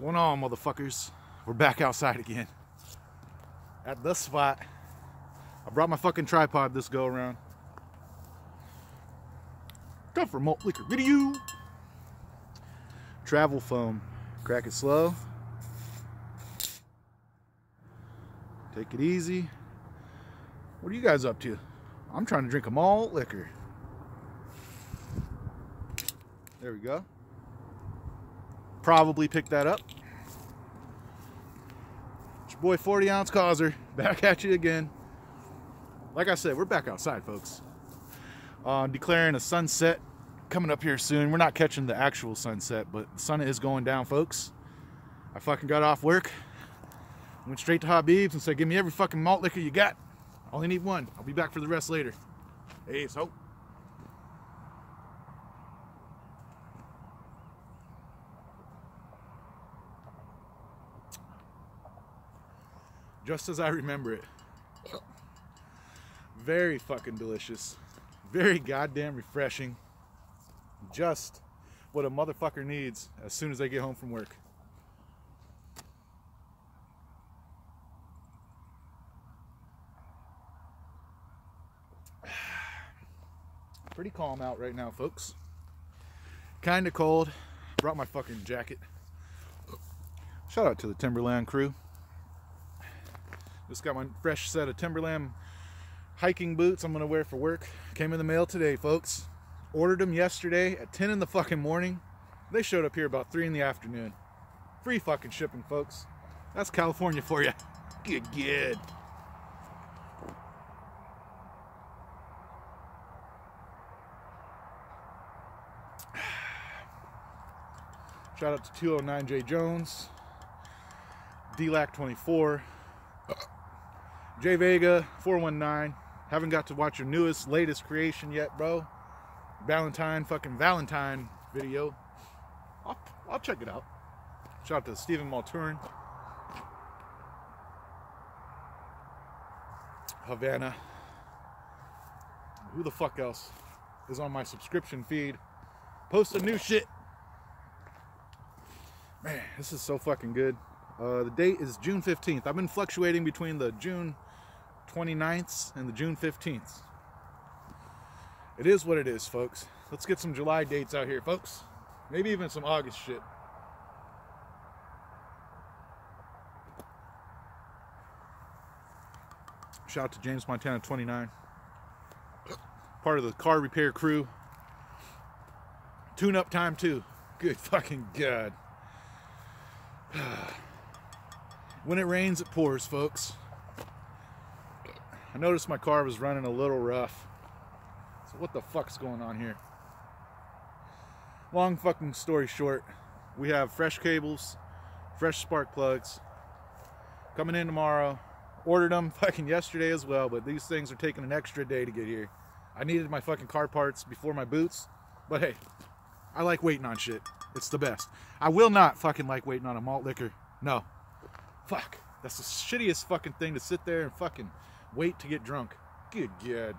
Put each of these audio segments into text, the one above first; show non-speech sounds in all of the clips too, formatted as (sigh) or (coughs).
going on, motherfuckers? We're back outside again. At the spot. I brought my fucking tripod this go around. Time for malt liquor video. Travel foam. Crack it slow. Take it easy. What are you guys up to? I'm trying to drink a malt liquor. There we go. Probably pick that up. It's your boy 40 ounce causer (laughs) back at you again. Like I said, we're back outside, folks. Uh, declaring a sunset coming up here soon. We're not catching the actual sunset, but the sun is going down, folks. I fucking got off work, went straight to Habib's and said, "Give me every fucking malt liquor you got. I only need one. I'll be back for the rest later." Hey, so. Just as I remember it. Very fucking delicious. Very goddamn refreshing. Just what a motherfucker needs as soon as they get home from work. (sighs) Pretty calm out right now, folks. Kind of cold. Brought my fucking jacket. Shout out to the Timberland crew. Just got my fresh set of Timberland hiking boots I'm gonna wear for work. Came in the mail today, folks. Ordered them yesterday at 10 in the fucking morning. They showed up here about 3 in the afternoon. Free fucking shipping, folks. That's California for you. Good, good. (sighs) Shout out to 209J Jones, DLAC24, J Vega 419. Haven't got to watch your newest, latest creation yet, bro. Valentine, fucking Valentine video. I'll, I'll check it out. Shout out to Stephen Malturin. Havana. Who the fuck else is on my subscription feed? Posting new shit. Man, this is so fucking good. Uh, the date is June 15th. I've been fluctuating between the June 29th and the June 15th. It is what it is, folks. Let's get some July dates out here, folks. Maybe even some August shit. Shout out to James Montana 29. Part of the car repair crew. Tune up time too. Good (laughs) fucking God. (sighs) when it rains, it pours, folks. I noticed my car was running a little rough. So what the fuck's going on here? Long fucking story short, we have fresh cables, fresh spark plugs coming in tomorrow. Ordered them fucking yesterday as well, but these things are taking an extra day to get here. I needed my fucking car parts before my boots, but hey, I like waiting on shit. It's the best. I will not fucking like waiting on a malt liquor. No. Fuck. That's the shittiest fucking thing to sit there and fucking wait to get drunk. Good God.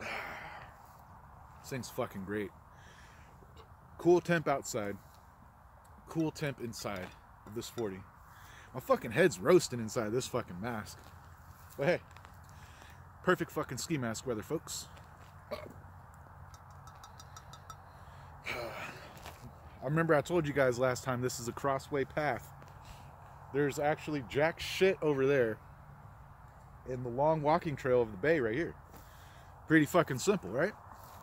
(sighs) This thing's fucking great. Cool temp outside. Cool temp inside of this 40. My fucking head's roasting inside this fucking mask. But hey, perfect fucking ski mask weather, folks. I remember I told you guys last time this is a crossway path. There's actually jack shit over there in the long walking trail of the bay right here. Pretty fucking simple, right?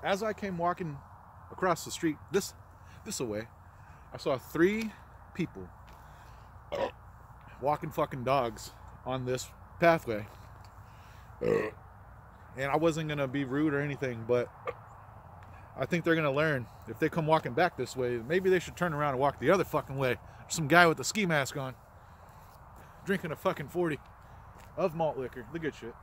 As I came walking across the street this this away, I saw three people walking fucking dogs on this pathway. And I wasn't gonna be rude or anything, but I think they're gonna learn if they come walking back this way, maybe they should turn around and walk the other fucking way. Some guy with a ski mask on, drinking a fucking 40 of malt liquor, the good shit.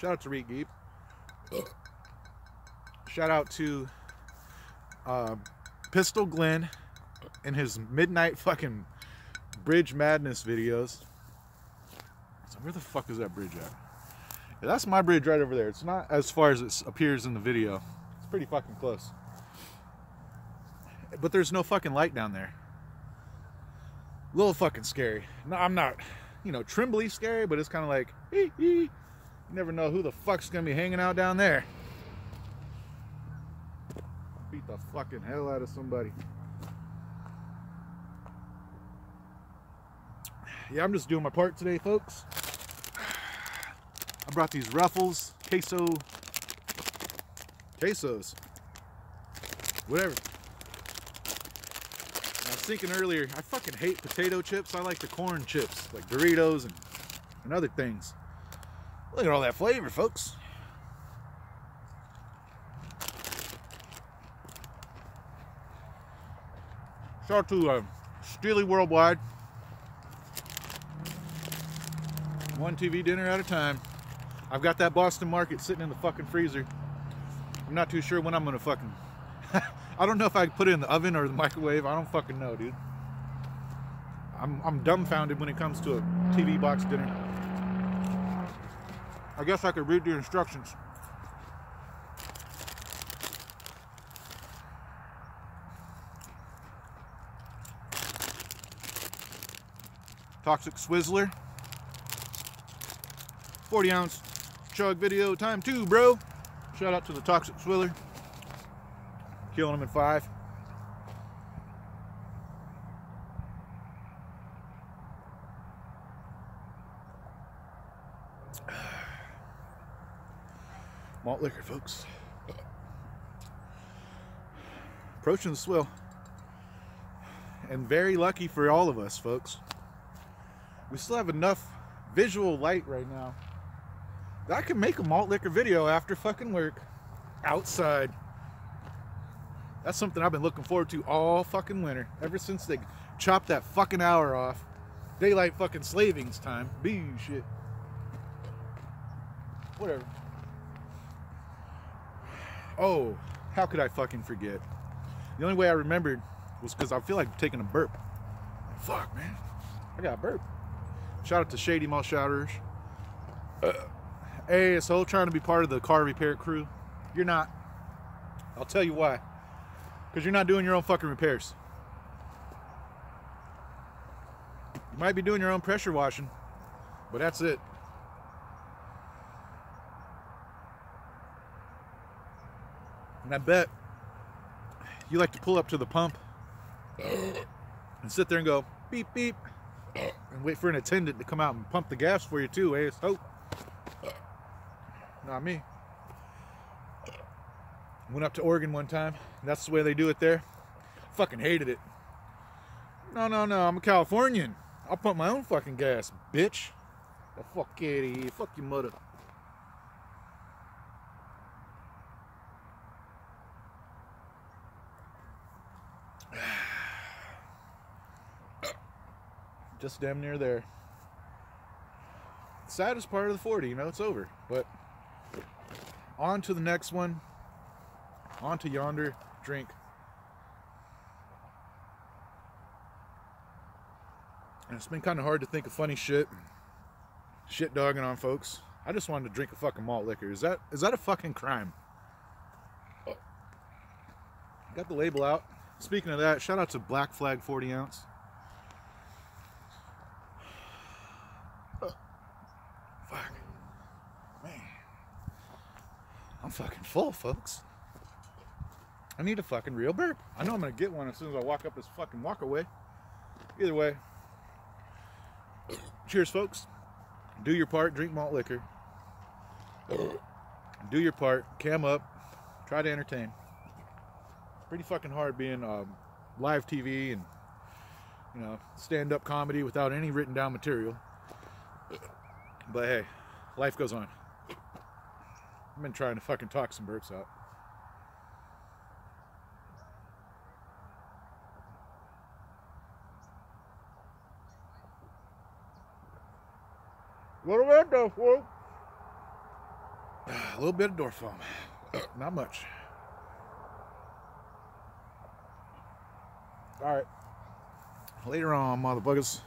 Shout out to Reed Geep. Shout out to uh, Pistol Glenn and his midnight fucking Bridge Madness videos. So where the fuck is that bridge at? Yeah, that's my bridge right over there. It's not as far as it appears in the video. It's pretty fucking close. But there's no fucking light down there. A little fucking scary. No, I'm not, you know, trembly scary, but it's kind of like, you never know who the fuck's gonna be hanging out down there. Beat the fucking hell out of somebody. Yeah, I'm just doing my part today, folks. I brought these Ruffles, queso, quesos, whatever. I was thinking earlier, I fucking hate potato chips. I like the corn chips, like Doritos and, and other things. Look at all that flavor, folks. Shout out to uh, Steely Worldwide. One TV dinner at a time. I've got that Boston Market sitting in the fucking freezer. I'm not too sure when I'm gonna fucking. (laughs) I don't know if I put it in the oven or the microwave. I don't fucking know, dude. I'm, I'm dumbfounded when it comes to a TV box dinner. I guess I could read the instructions. Toxic Swizzler. 40 ounce chug video time two, bro. Shout out to the Toxic Swiller. Killing them in five. (sighs) Malt liquor, folks. Approaching the swill. And very lucky for all of us, folks. We still have enough visual light right now I can make a malt liquor video after fucking work outside. That's something I've been looking forward to all fucking winter. Ever since they chopped that fucking hour off. Daylight fucking slavings time. Be shit. Whatever. Oh, how could I fucking forget? The only way I remembered was because I feel like taking a burp. Fuck, man. I got a burp. Shout out to Shady Mall Shouters. Uh. ASO trying to be part of the car repair crew. You're not. I'll tell you why. Because you're not doing your own fucking repairs. You might be doing your own pressure washing, but that's it. And I bet you like to pull up to the pump (coughs) and sit there and go beep beep and wait for an attendant to come out and pump the gas for you too, eh, ASO. Not me. Went up to Oregon one time. That's the way they do it there. Fucking hated it. No, no, no. I'm a Californian. I'll pump my own fucking gas, bitch. The fuck out of here. Fuck your mother. (sighs) Just damn near there. Saddest part of the 40, you know, it's over. But on to the next one. On to yonder drink. And it's been kind of hard to think of funny shit. Shit dogging on folks. I just wanted to drink a fucking malt liquor. Is that is that a fucking crime? Got the label out. Speaking of that, shout out to Black Flag 40 ounce. I'm fucking full, folks. I need a fucking real burp. I know I'm gonna get one as soon as I walk up this fucking walkaway. Either way, cheers, folks. Do your part, drink malt liquor. Do your part, cam up, try to entertain. Pretty fucking hard being um, live TV and you know stand-up comedy without any written down material. But hey, life goes on. I've been trying to fucking talk some burps out. (sighs) A little bit of door foam. A little bit of door foam. Not much. All right. later on, motherfuckers.